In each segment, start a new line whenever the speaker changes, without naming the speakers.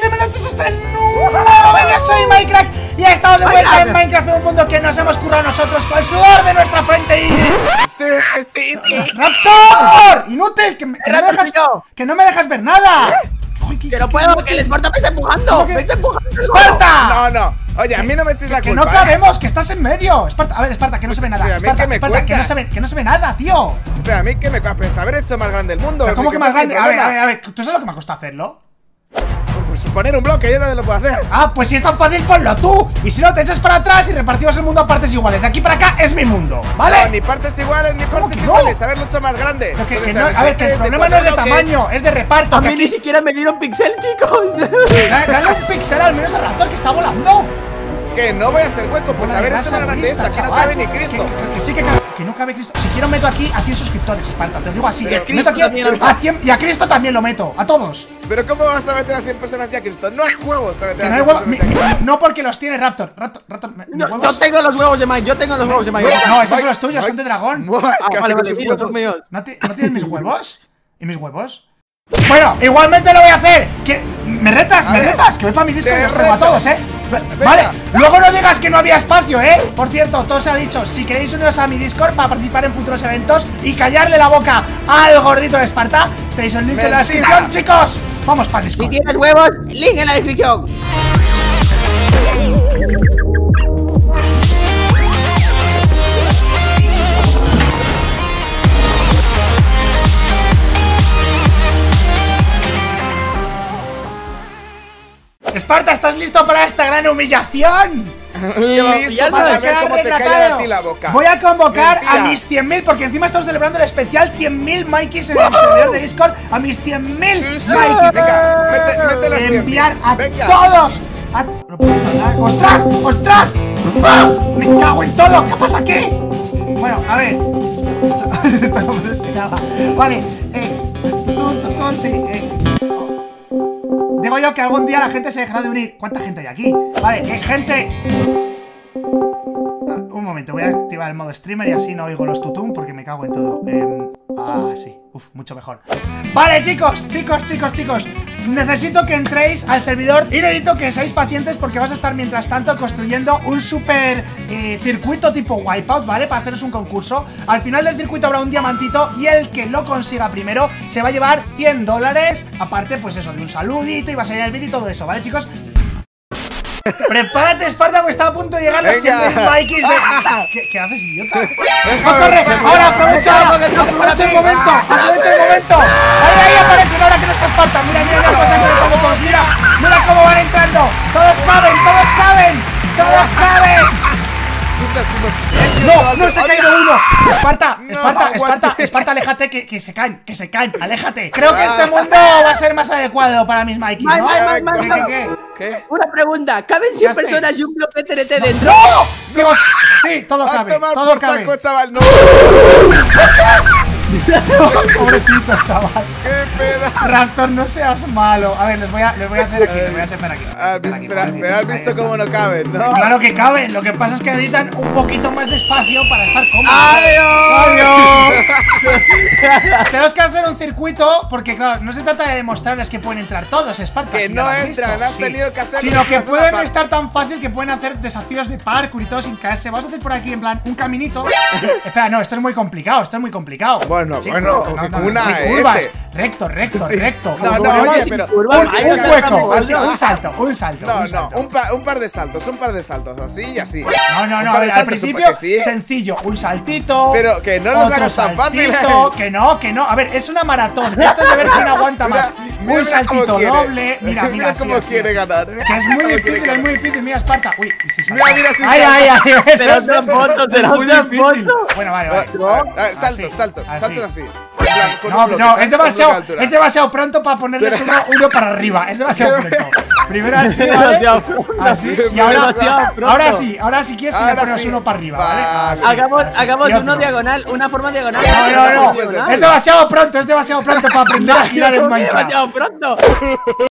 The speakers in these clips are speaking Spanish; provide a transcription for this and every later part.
bienvenidos a este nuevo vídeo, soy Minecraft y estamos de vuelta en Minecraft en un mundo que nos hemos currado nosotros con el sudor de nuestra frente y...
Sí, sí, sí.
¡Raptor! ¡Inútil! Que, me- que no, me dejas,
yo.
que no me dejas ver nada Uy, qué-
Que no puedo, que el Esparta me está empujando.
¿Cómo que-
Me está empujando.
¡Esparta!
No, no. Oye, a mí no me echéis la
Que
culpa.
no
¿eh?
cabemos, que estás en medio Esparta, a ver, Esparta, que no se ve nada Esparta,
que
que no se ve, que no se ve nada, tío
Pero a mí que me pues haber hecho más grande el mundo.
¿Cómo
¿qué
que más grande?
¿Qué
A ver, a ver, a ver, ¿tú sabes lo que me ha costado hacerlo?
Pues poner un bloque, yo también lo puedo hacer.
Ah, pues si es tan fácil, ponlo tú Y si no, te echas para atrás y repartimos el mundo a partes iguales De aquí para acá es mi mundo, ¿vale?
No, ni partes iguales, ni partes
que no?
iguales. Haberlo hecho más grande.
Que- que no- a ver, que el problema no es de tamaño, es de reparto
A mí ni siquiera me dieron pixel, chicos.
Da- Dale un pixel al menos al raptor que está volando
Que no voy a hacer hueco. Pues haber
grasa
hecho más grande esta. Aquí no cabe ni
Que,
Cristo.
que- que sí que cabe, que no cabe Cristo. Si quiero meto aquí a 100 suscriptores, Esparta, te lo digo así.
Pero
eh.
Cristo
Meto aquí a 100 y a Cristo también lo meto, a todos.
Pero ¿cómo vas a meter a 100 personas ya, Cristo? No hay huevos a meter
Que
a
no, hay
100
huevo- mi-
personas
mi- no porque los tiene Raptor. Raptor, Raptor, me-
Yo,
huevos-
yo tengo los huevos de Mike, yo tengo los huevos de Mike.
No, esos
Mike,
son los tuyos, son de dragón.
Ah,
¿qué
vale, vale, los míos.
¿No, ti- ¿No tienes mis huevos? ¿Y mis huevos? Bueno, igualmente lo voy a hacer. ¿Qué? ¿Me retas?
A
¿Me
ver,
retas? Que voy para mi disco y
te
los traigo a todos, ¿eh? Vale, luego no digas que no había espacio, ¿eh? Por cierto, todo se ha dicho. Si queréis uniros a mi Discord para participar en futuros eventos y callarle la boca al gordito de Esparta, tenéis el link en la descripción, chicos. Vamos para
Si
Discord.
tienes huevos, link en la descripción.
Esparta, ¿estás listo para esta gran humillación?
Listo
ya
para
Vas a
ver
quedar
cómo te
retratado.
calla a ti la boca.
Voy a convocar
Mentira.
a mis 100.000, porque encima estamos celebrando el especial 100.000 Mikeys en el servidor de Discord. A mis 100.000
Sí, sí.
Mikeys.
Venga, mete, mete las 100.
enviar a
Venga.
todos. a- no puedo hablar. ¡Ostras! ¡Ostras! ¡Ah! ¡Me cago en todo! ¿Qué pasa aquí? Bueno, a ver. Esto, esto no me lo esperaba. Vale, eh. Sí, eh. Yo que algún día la gente se dejará de unir. ¿Cuánta gente hay aquí? Vale, eh, gente. Ah, Un momento, voy a activar el modo streamer y así no oigo los tutum porque me cago en todo. Em, ah, sí, uf, mucho mejor. Vale, chicos, chicos, chicos, chicos. Necesito que entréis al servidor y necesito que seáis pacientes porque vas a estar mientras tanto construyendo un super eh, circuito tipo Wipeout, ¿vale? Para haceros un concurso. Al final del circuito habrá un diamantito y el que lo consiga primero se va a llevar 100 dólares. Aparte, pues eso, de un saludito y va a salir el vídeo y todo eso, ¿vale, chicos? Prepárate, Espartaco, está a punto de llegar los
Venga.
100.000 Mikes de... ¿Qué, qué haces, idiota? ¡No, corre! ¡Ahora, aprovecha! ahora, ¡Aprovecha el momento! ¡Aprovecha el momento! ¡Ahí, ahí aparecen ahora que no está Esparta! ¡Mira, mira que le pongo todos! ¡Mira! ¡Mira cómo van entrando! ¡Todos caben! ¡Todos caben! ¡Todos caben! ¡No! ¡No se ha caído uno! ¡Esparta!
No,
¡Esparta! ¡Esparta! ¡Esparta, aléjate! Que, que se caen! ¡Que se caen! ¡Aléjate! Creo que este mundo va a ser más adecuado para mis Mikey, ¿no? ¿Qué, qué, qué?
¿Qué?
Una pregunta, ¿caben 100
hacéis?
personas y un bloque TNT dentro?
¡No! Digo, sí, todo cabe, todo cabe. Pobrecitos, chaval.
qué pena.
Raptor, no seas malo. A ver, les voy a, les voy a hacer aquí, les voy a hacer aquí. les voy a
Has
hacer
visto,
aquí,
pero has visto cómo no caben, ¿no?
Claro que caben, lo que pasa es que necesitan un poquito más de espacio para estar cómodos.
¡Adiós!
¡Adiós! Tenemos que hacer un circuito porque, claro, no se trata de demostrarles que pueden entrar todos, Esparta.
Que no
has
entran, has tenido que hacerlo
Sino que pueden estar tan fácil que pueden hacer desafíos de parkour y todo sin caerse. Vamos a hacer por aquí, en plan, un caminito. Espera, no, esto es muy complicado, esto es muy complicado. Sí,
bueno,
no, no, no,
una S.
Recto, recto,
Sí.
recto.
No, no, oye, pero-
un, un
no
hueco, así, un salto, un salto.
No,
un
no,
salto.
un, pa- un par de saltos, un par de saltos, así y así.
No, no, no, al
saltos, un
principio
sí, ¿eh?
sencillo, un saltito.
Pero que no los
otro
hagas tan
saltito, Que no, que no. A ver, es una maratón. Esto es de ver quién aguanta más.
mira,
un saltito doble. Mira, mira,
Mira cómo
así,
quiere
así.
ganar.
Que es muy difícil, es muy difícil. Mira, Esparta. Uy, y si salta.
Mira, mira, si
Ay, ay, ay.
Te das una foto, te das una foto.
Bueno, vale, vale.
saltos, saltos,
así.
saltos así.
No,
bloque,
no,
¿sabes?
es demasiado, es demasiado pronto para ponerles uno, uno para arriba. Es demasiado pronto. Primero así. Así. Y ahora, ahora sí, ahora sí quieres si le
Ahora
pones
sí.
uno para arriba, ¿vale? Así,
Hagamos,
así.
hagamos uno diagonal, una forma diagonal.
No, no, no.
Diagonal.
Es demasiado pronto, es demasiado pronto para aprender a girar en Minecraft.
Demasiado pronto.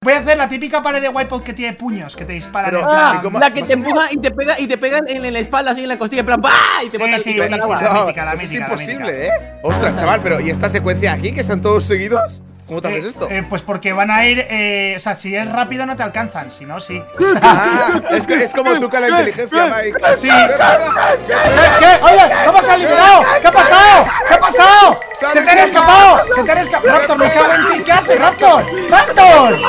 Voy a hacer la típica pared de Wipeout que tiene puños que te disparan
Pero-
en plan.
¿y cómo-
La que te empuja y te pega y te pega en, en la espalda, así en la costilla, en plan ¡bah! Y te
Sí,
bota
sí, la mítica,
es imposible, ¿eh? Ostras, chaval, pero ¿y esta secuencia aquí que están todos seguidos? ¿Cómo te haces
Eh,
esto?
eh, pues porque van a ir. eh, o sea, si es rápido no te alcanzan, si no, sí.
Ah, es, que- es como tú con la inteligencia, Mike.
Sí. ¿Qué? ¿Qué? Oye, ¿qué pasa, liberado? ¿Qué ha pasado? ¿Qué ha pasado? ¡Se te han escapado! ¡Se te han escapado! ¡Raptor, me cago en ti! ¿Qué haces, Raptor? ¡Raptor!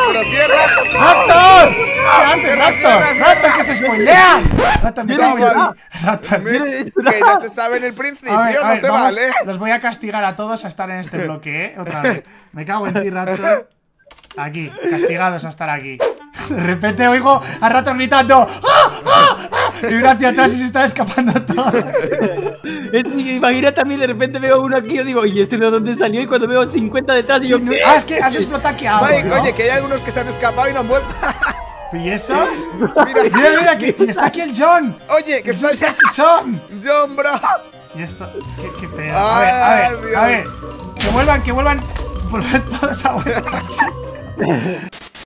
¡Raptor! ¿Qué haces, Raptor? ¡Raptor, que se spoilean! ¡Raptor, me cago en! ¡Raptor!
Que ya se sabe en el principio,
A ver, a
no se
vamos,
vale.
los voy a castigar a todos a estar en este bloque, ¿eh? Otra vez. Me cago en ti, Raptor. Aquí, castigados a estar aquí. De repente oigo a Raptor gritando ¡Ah! ¡Ah! ¡Ah! Y miro hacia atrás y se está escapando todo.
Imagina también de repente veo uno aquí y yo digo, ¿y este de dónde salió? Y cuando veo 50 detrás y yo, ¿qué?
Ah, es que has explotado aquí algo,
Mike,
¿no?
oye, que hay algunos que se han escapado y no han vuelto.
¿Y esos?
Mira,
Mira, mira, que y está aquí el John.
Oye, que está
John.
John, bro.
Y esto, qué, qué pedo. A ver, a ver, a ver. Que vuelvan, que vuelvan. Vuelvan todos a.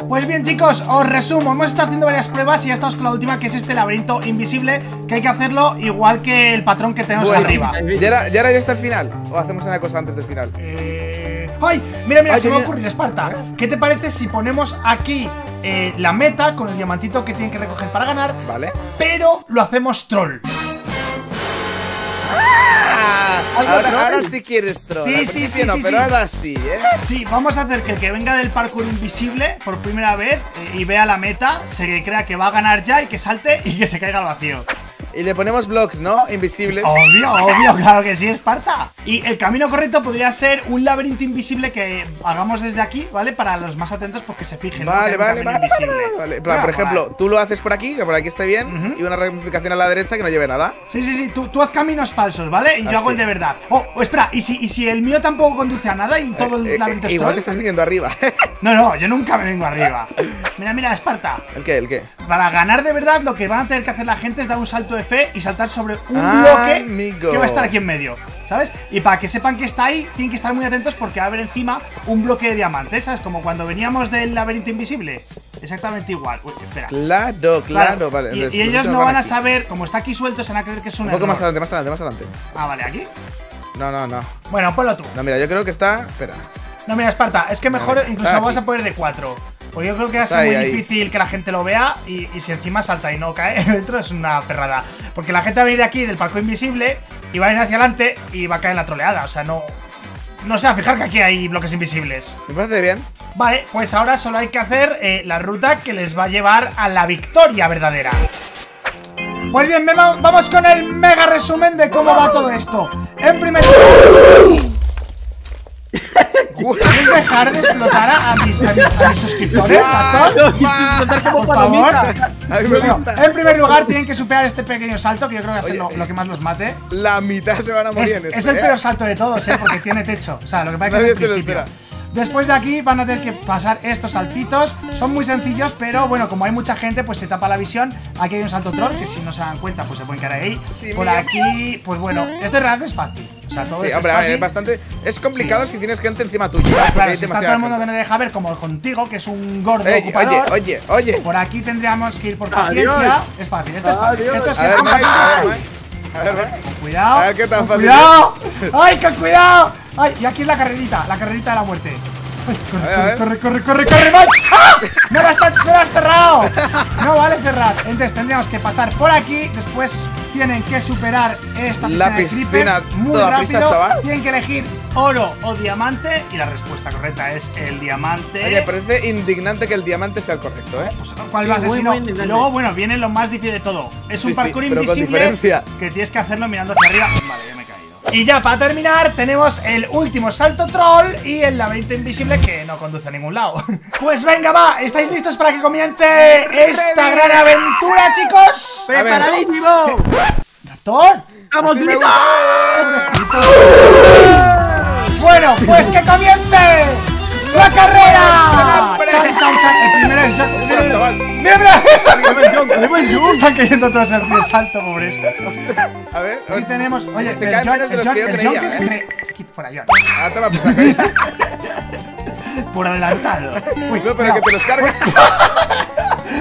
Pues bien chicos, os resumo, hemos estado haciendo varias pruebas y ya estamos con la última que es este laberinto invisible que hay que hacerlo igual que el patrón que tenemos
Bueno,
arriba
¿ya era, ¿Ya era hasta el final? ¿O hacemos una cosa antes del final?
Eh, ¡Ay! Mira, mira,
Ay,
se me ha ocurrido, Esparta ¿Qué te parece si ponemos aquí eh, la meta con el diamantito que tienen que recoger para ganar
¿Vale?
Pero lo hacemos troll
Ah, ahora, ahora sí quieres troll.
Sí, sí, sí,
no,
sí,
pero
sí.
ahora sí, ¿eh?
Sí, vamos a hacer que el que venga del parkour invisible por primera vez eh, y vea la meta, se crea que va a ganar ya y que salte y que se caiga al vacío.
Y le ponemos blocks, ¿no? Invisibles.
Obvio, obvio, claro que sí, Esparta. Y el camino correcto podría ser un laberinto invisible que hagamos desde aquí, ¿vale? Para los más atentos porque se fijen.
Vale, vale, vale,
invisible.
vale, vale.
Mira,
por ejemplo, tú lo haces por aquí, que por aquí esté bien, y una ramificación a la derecha que no lleve nada.
Sí, sí, sí, tú, tú haz caminos falsos, ¿vale? Y yo
Así.
hago el de verdad. Oh, oh, espera, ¿y si, ¿y si el mío tampoco conduce a nada y todo el
Eh, eh,
laberinto es
igual
troll?
te estás viniendo arriba.
No, no, yo nunca me vengo arriba. Mira, mira, Esparta.
¿El qué? ¿El qué?
Para ganar de verdad, lo que van a tener que hacer la gente es dar un salto de y saltar sobre un bloque
amigo.
que va a estar aquí en medio. ¿Sabes? Y para que sepan que está ahí, tienen que estar muy atentos porque va a haber encima un bloque de diamantes, ¿sabes? Como cuando veníamos del laberinto invisible. Exactamente igual. Uy, espera.
Claro, claro, vale.
Y, ellos no
van
a
aquí.
saber, como está aquí suelto, se van a creer que es un,
Un poco
error.
más adelante, más adelante, más adelante.
Ah, vale, aquí.
No, no, no.
Bueno, ponlo tú.
No, mira, yo creo que está. Espera.
No, mira, Esparta, es que mejor incluso vas
aquí.
a poner de 4. Porque yo creo que va a
Está
ser muy
ahí,
difícil que la gente lo vea y, y si encima salta y no cae dentro es una perrada. Porque la gente va a venir de aquí del parque invisible y va a ir hacia adelante y va a caer en la troleada. O sea, no. No sé, a fijar que aquí hay bloques invisibles.
Me parece bien.
Vale, pues ahora solo hay que hacer eh, la ruta que les va a llevar a la victoria verdadera. Pues bien, vamos con el mega resumen de cómo va todo esto. En primer lugar. ¿Quieres dejar de explotar a, mis, a mis- a mis suscriptores, Por favor. Bueno, en primer lugar, tienen que superar este pequeño salto, que yo creo que va a ser lo, lo que más los mate.
La mitad se van a morir
Es,
en esto.
es el
¿eh?
peor salto de todos, ¿eh? Porque tiene techo. O sea, lo que pasa es que
Nadie se lo espera.
Después de aquí van a tener que pasar estos saltitos. Son muy sencillos, pero bueno, como hay mucha gente, pues se tapa la visión. Aquí hay un salto troll, que si no se dan cuenta, pues se pueden quedar ahí.
Sí,
Por
mira.
aquí, pues bueno, este realidad es fácil. O sea, todo
Sí,
esto
hombre,
es
a
fácil.
ver, es bastante. Es complicado si tienes gente encima tuya. porque
Claro, si está todo el mundo que no deja ver, como contigo, que es un gordo
Oye,
ocupador.
oye, oye, oye.
Por aquí tendríamos que ir por
Adiós.
paciencia. Es fácil, esto es fácil.
Adiós.
Esto es
A ver,
simple.
Mike, a ver, Mike. A ver, Mike.
Con cuidado.
A ver qué tan
con
fácil
cuidado. ¡Ay, con cuidado! ¡Ay, y aquí es la carrerita! La carrerita de la muerte. Ay, corre,
A ver, a ver.
corre, corre, corre, corre, corre. ¡Ah! ¡Me lo, has, me lo has cerrado! No vale cerrar. Entonces tendríamos que pasar por aquí. Después tienen que superar esta piscina,
La
de
piscina,
creepers muy
toda
rápido.
pista, chaval.
Tienen que elegir oro o diamante. Y la respuesta correcta es el diamante.
Oye, parece indignante que el diamante sea el correcto, ¿eh?
Pues, ¿Cuál
Sí,
va a ser
muy,
si no?
muy.
Luego, bueno, viene lo más difícil de todo. Es un
Sí,
parkour invisible que tienes que hacerlo mirando hacia arriba. Y ya para terminar, tenemos el último salto troll y el laberinto invisible que no conduce a ningún lado. Pues venga, va, ¿estáis listos para que comience esta gran aventura, chicos?
¡Preparadísimo!
¿Raptor?
¡Vamos.
Bueno, pues que comience la carrera. Chan, chan, chan. El primero es John. ¡Mira, mira! Se
¡Vamos,
están cayendo todos el primer salto, pobres.
A ver.
Aquí tenemos. Oye, el John, el John, el John que se
¿eh?
cree. Fuera, John.
Ah, toma, pues acá.
Por adelantado. Uy,
No, pero que te los carga.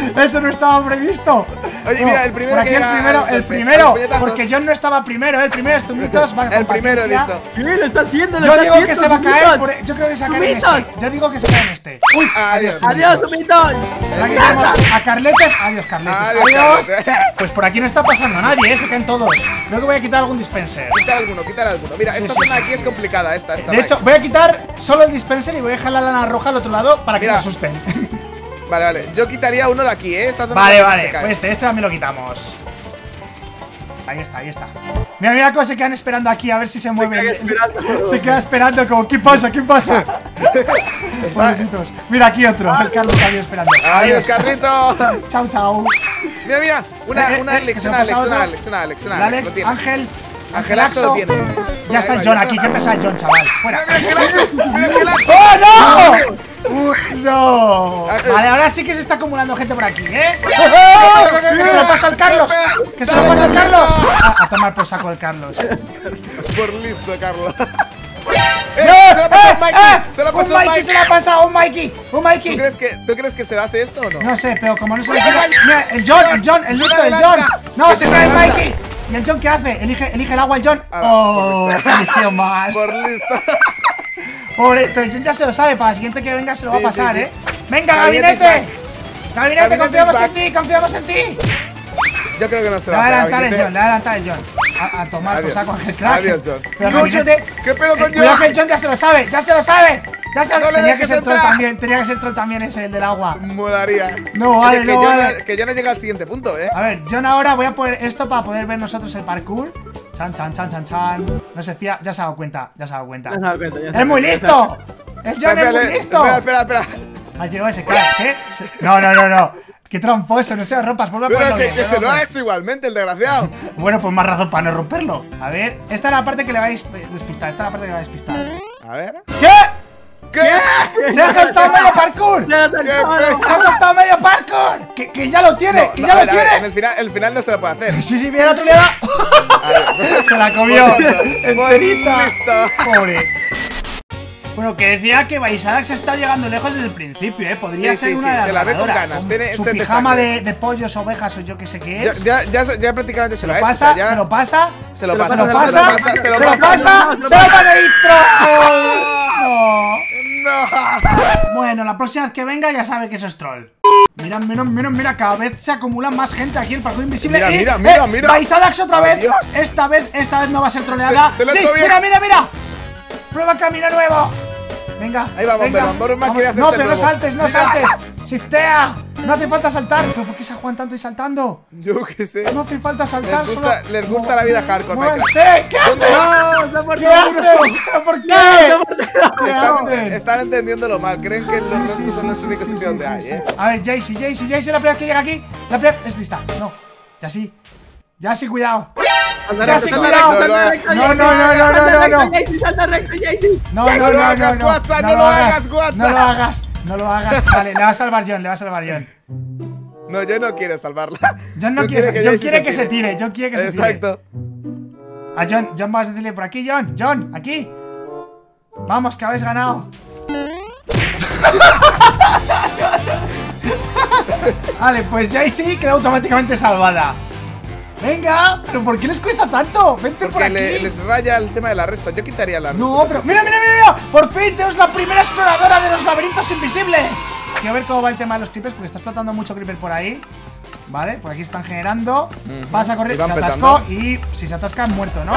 Eso no estaba previsto.
Oye,
No,
mira, el primero
por aquí
que
el primero, el primero, porque John no estaba primero, ¿eh? el primero es Tumitos. va,
El primero, he dicho.
¿Qué? Lo está haciendo, lo
Yo
está
digo
haciendo,
que se va a caer, por- yo creo que se va a caer en
Tumitos.
este. Yo digo que se cae en este. Uy,
Adiós,
Adiós, Tumitos.
Aquí tenemos a Carletes. Adiós, Carletes.
Adiós.
Pues por aquí no está pasando nadie, ¿eh? se caen todos. Creo que voy a quitar algún dispenser.
Quitar alguno, quitar alguno. Mira,
Sí,
esta
sí,
zona
sí,
aquí es complicada, esta, esta.
De hecho, voy a quitar solo el dispenser y voy a dejar la lana roja al otro lado para que
Mira.
me asusten.
Vale, vale. Yo quitaría uno de aquí, ¿eh? Esta zona
Vale, vale, pues este, este también lo quitamos. Ahí está, ahí está. Mira, mira cómo se quedan esperando aquí a ver si se mueven. Se queda esperando como, ¿qué pasa? ¿Qué pasa? Mira, aquí otro. El Carlos también esperando.
Adiós, Carlito.
Chao, chao.
Mira, mira. Una,
Eh, eh,
una
eh,
Alex,
que
una Alex, una. Alex, una Alex, una Alex.
Ángel.
Ángelaxo tiene.
Ya está el John aquí. ¿Qué pesa el John, chaval? Fuera.
Mira, mira.
¡Oh, no! ¡No!
Ah, eh.
Vale, ahora sí que se está acumulando gente por aquí, ¿eh? ¡Que se lo pasa al Carlos! ¡Que se lo pasa al Carlos! A, a tomar por saco el Carlos.
Por listo, Carlos.
¡Eh!
¡Eh! ¡Se lo ha pasado
¡Eh!
Mikey!
¡Eh!
¡Se
¡Un
pasado
Mikey se lo ha pasado! ¡Un Mikey! ¡Un
¿Tú
Mikey!
crees, que, ¿Tú crees que se hace esto o no?
No sé, pero como no se le. Mira, el John, el John, el listo, el John. No, se cae el Mikey. ¿Y el John qué hace? Elige, elige el agua el John.
Ah,
Oh, eligió mal.
Por listo.
Pobre, pero John ya se lo sabe, para el siguiente que venga se lo va a pasar. ¿eh? ¡Venga,
Gabinete
gabinete!
is
¡Gabinete,
Gabinete
confiamos en ti, confiamos en ti!
Yo creo que no se
Le
va
va a adelantar el. John, le va a adelantar el John. A, a tomar por saco Ángel Crack.
Adiós, John.
Pero
No,
gabinete.
John, ¿qué pedo con
Eh, Cuidado
John?
que el John ya se lo sabe, ya se lo sabe. Ya se
No le
Tenía que ser troll también, tenía que ser troll también ese, el del agua.
Molaría.
No, vale,
que,
no,
yo
vale.
que yo no llega al siguiente punto, ¿eh?
A ver, John ahora voy a poner esto para poder ver nosotros el parkour. Chan, chan, chan, chan, chan. No se fía, ya se ha dado cuenta, ya se ha dado cuenta.
Ya se ha dado cuenta, ya
¡Es muy listo! ¡El John es muy listo!
Espera, espera, espera.
Ha llegado ese ¿qué? Se- No, no, no, no. Qué tramposo, no seas rompas, vuelve a
Pero
ponerlo
que,
bien,
que se lo ha hecho igualmente, el desgraciado.
Bueno, pues más razón para no romperlo. A ver, esta es la parte que le vais despistar, esta es la parte que le vais a despistar.
A ver.
¿Qué?
¿Qué?
¡Se ha saltado medio parkour!
Lo ha
¿Qué
sacado.
¡Se ha saltado medio parkour! ¡Que, que ya lo tiene! ¡Que
No,
ya lo
ver,
tiene!
en el final, el final no se lo puede hacer.
Sí, sí, mira, el otro le da.
A ver.
Se la comió.
Tonto, por
Enterita. Pobre. Bueno, que decía que Baisadax está llegando lejos desde el principio, ¿eh? Podría
Sí,
ser
sí,
una de las
se la ve con ganas, tiene
Su pijama de, de pollos, ovejas o yo que sé qué
Ya,
es.
ya, ya, ya prácticamente se
se
lo
lo
ha hecho.
pasa,
o sea, ya
se lo pasa,
Se lo
Se lo
pasa,
se lo
pasa,
pasa,
se lo pasa,
se lo pasa, se lo pasa y troll.
No.
No. Bueno, la próxima vez que venga ya sabe que eso es troll. Mira, mira, mira, mira, cada vez se acumula más gente aquí en el parkour invisible.
Mira,
Y,
mira,
eh,
mira, mira.
Baisadax otra vez.
Adiós.
Esta vez, esta vez no va a ser troleada.
Se- se lo ha
sí,
bien.
mira, mira, mira. Prueba camino nuevo. Venga.
Ahí va,
venga. Vamos. No,
el
pero no saltes, no
Mira.
saltes. Shiftea. No hace falta saltar. ¿Pero por qué se juegan tanto y saltando?
Yo qué sé.
No hace falta saltar.
Les gusta-
solo-
les gusta la vida hardcore,
¡Muévanse! ¿Qué hacen?
No, se ha muerto
¿Qué
uno.
hacen? ¿Pero por qué? ¿Qué
Están, están entendiéndolo mal. Creen que
Sí, sí,
son
sí,
los
sí,
únicos
sí,
donde hay,
sí.
¿eh?
A ver, Jaycee, Jaycee, Jaycee, la primera vez que llega aquí. La primera. Es lista. No. Ya sí. Ya sí, cuidado. Ya sí, cuidado. No, no, no, no, no, no, no. No, no,
No
no,
lo
no,
hagas,
no.
WhatsApp,
No
no
lo
lo
hagas.
hagas, WhatsApp.
No lo hagas. No lo hagas. Vale, le va a salvar John, le va a salvar John.
No, yo no quiero salvarla.
John no
Yo
quiere,
quiero
John quiere que se tire. John quiere que se tire.
Exacto.
A John, John, vas a decirle por aquí, John. John, aquí. Vamos, que habéis ganado. vale, pues Jaycee queda automáticamente salvada. Venga, pero ¿por qué les cuesta tanto? Vente por aquí.
le- les raya el tema de la resta. Yo quitaría la resta.
No, pero mira, mira, mira, mira. Por fin tenemos la primera exploradora de los laberintos invisibles. Quiero ver cómo va el tema de los creepers porque está explotando mucho creeper por ahí. Vale, por aquí están generando. Pasa a correr, se atascó
petando.
y si se atasca muerto, ¿no?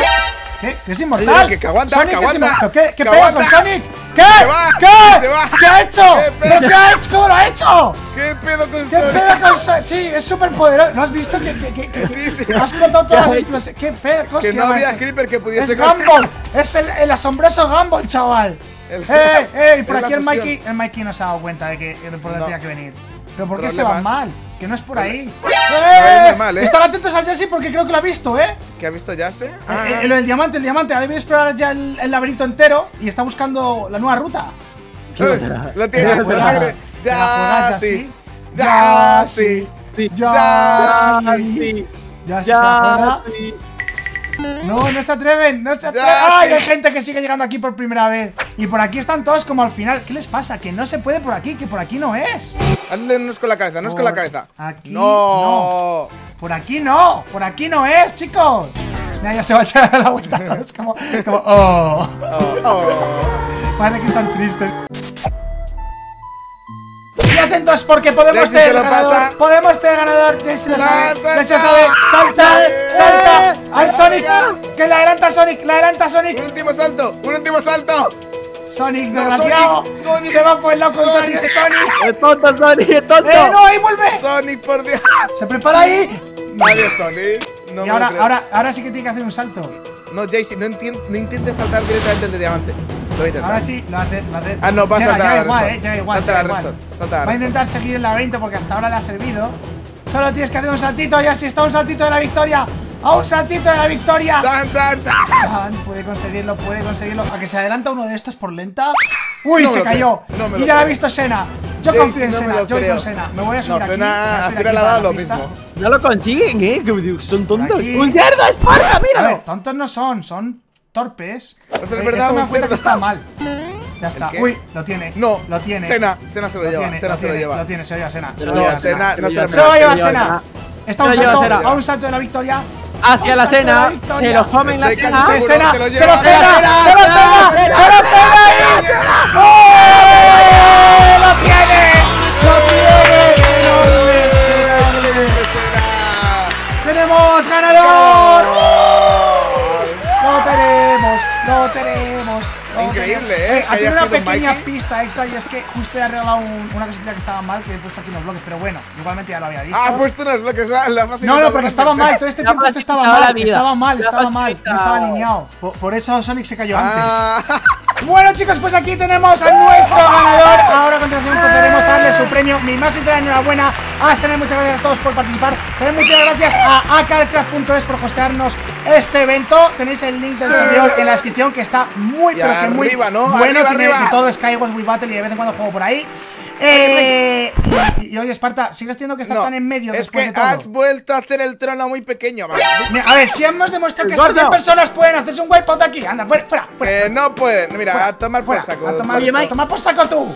¿Qué? ¿Que es inmortal?
que- que aguanta,
Sonic
que
es
aguanta,
inmortal. ¿Qué, qué pedo con. Sonic? ¿Qué?
Se va,
¿Qué?
se va.
¿Qué ha hecho?
¿Qué
¿Pero
pedo?
qué ha hecho? ¿Cómo lo ha hecho?
¿Qué pedo con
¿Qué
Sonic?
pedo con Sonic? Sí, es súper poderoso. ¿No has visto que, que, que, que-
Sí, sí.
ha explotado todas las explosiones? ¿Qué pedo? ¿Cómo
Que
se
no había creeper que pudiese
Es
con-
Gumball, es el, el asombroso Gumball, chaval.
El-
¡Eh, eh! Y por
es
aquí el. Mikey, el Mikey no se ha dado cuenta de que de por dónde
No.
tenía que venir. ¿Pero por qué se van
Problemas.
mal? Que no es por ahí.
es normal, ¿eh?
Están atentos al Jesse porque creo que lo ha visto, ¿eh?
¿Qué ha visto Yase?
Eh, eh, lo del diamante, el diamante. Ha debido explorar ya el, el laberinto entero y está buscando la nueva ruta.
Lo
¿Te la
tiene, lo tiene.
¿Te la juegas,
Ya sí.
Ya sí. Ya sí. Ya sí
Ya, sí.
No, no se atreven, no se atreven. ¡Ay! Hay gente que sigue llegando aquí por primera vez. Y por aquí están todos como al final. ¿Qué les pasa? Que no se puede por aquí, que por aquí no es.
Hazle unos con la cabeza, no es con la cabeza.
aquí
no.
Por aquí no, por aquí no es, chicos. Mira, ya se va a echar a la vuelta todos como, como, oh.
Oh, oh.
Parece que están tristes. Atentos porque podemos tener ganador.
pasa.
Podemos tener ganador. Jesse lo sabe.
Salta,
Jesse lo
salta.
sabe. Salta, salta.
eh,
Al Sonic. Que la adelanta Sonic. La adelanta
Un
Sonic.
último salto, un último salto.
Sonic,
No,
desgraciado.
Sonic, Sonic.
Se va por el lado contrario.
Sonic.
¡Es tonto, Sonic! ¡Es tonto!
Eh, no, ahí vuelve.
Sonic, por Dios.
Se prepara ahí.
Adiós, Sonic. No
Y ahora, ahora, ahora sí que tiene que hacer un salto.
No, Jaycee, no, no intentes saltar directamente del diamante. Lo voy a intentar.
Ahora sí, lo hace, lo hace.
Ah, no, va a
Llega,
saltar
llega
a
igual,
Reston.
eh, llega igual.
Salta
llega
a
igual.
Salta a
Va a intentar seguir el laberinto porque hasta ahora le ha servido. Solo tienes que hacer un saltito y así está un saltito de la victoria. ¡A un saltito de la victoria!
¡San, san, san!
Chan, puede conseguirlo, puede conseguirlo. ¿A que se adelanta uno de estos por lenta? ¡Uy,
No
se
lo
cayó!
no
y
lo
ya la ha visto Sena. Yo
Sí,
confío en
no
Sena,
lo
yo voy
creo.
con Sena. Me voy a subir
No,
aquí.
Sena,
a
a
subir
Sena
aquí
le ha dado lo
pista.
mismo.
No lo consiguen, ¿eh? Son tontos.
aquí.
¡Un cerdo, Esparta!
A
¡Míralo!
ver, tontos no son, son torpes.
Esto es
Eh,
verdad,
esto me da
un
cuenta que está mal. Ya está. Uy, lo tiene.
No,
lo tiene.
Sena, Sena se lo lleva,
tiene,
Sena
lo
se lo
tiene,
lleva.
Lo tiene, se lo lleva Sena. Se
No,
lo lleva
se lo
Se lo va a llevar
Se lo lleva
Sena. Está un
lo
salto, a un salto de la victoria.
Hacia la cena. Se lo comen la cena.
Se lo
se lo pega,
Sena,
se lo
Sena,
se lo. ¡Oh! ¡Lo tiene! ¡Lo tiene! ¡Tenemos ganador! ¡Lo tenemos!
Increíble,
tenemos.
¿eh?
Tenido una pequeña
Mikey.
pista extra y es que justo he arreglado un- una cosita que estaba mal que he puesto aquí en los bloques, pero bueno, igualmente ya lo había visto.
Ah, ha puesto unos bloques, ah, la fácil.
No, no, porque estaba mal, todo este tiempo esto estaba
la
mal, estaba mal, estaba mal, no estaba alineado. Por, por eso Sonic se cayó antes. Bueno chicos, pues aquí tenemos a nuestro ganador. Ahora a continuación procederemos a darle su premio. Mi más sincera enhorabuena a Sene Muchas gracias a todos por participar. También muchas gracias a acarcraft.es por hostearnos este evento. Tenéis el link del servidor en la descripción Que está muy,
Y
pero que muy
arriba, ¿no?
bueno.
Arriba,
Tiene
arriba.
todo Skywars Wii Battle y de vez en cuando juego por ahí eh, y, y oye Esparta, sigues teniendo que estar
no,
tan en medio
Es
después
que
de todo
has vuelto a hacer el trono muy pequeño.
Mira, A ver, si hemos demostrado que estas
Gordo.
10 personas pueden hacerse un wipeout aquí Anda, fuera, fuera, fuera
Que no pueden. Mira, a tomar por
fuera,
saco.
a tomar,
Oye,
a tomar por saco tú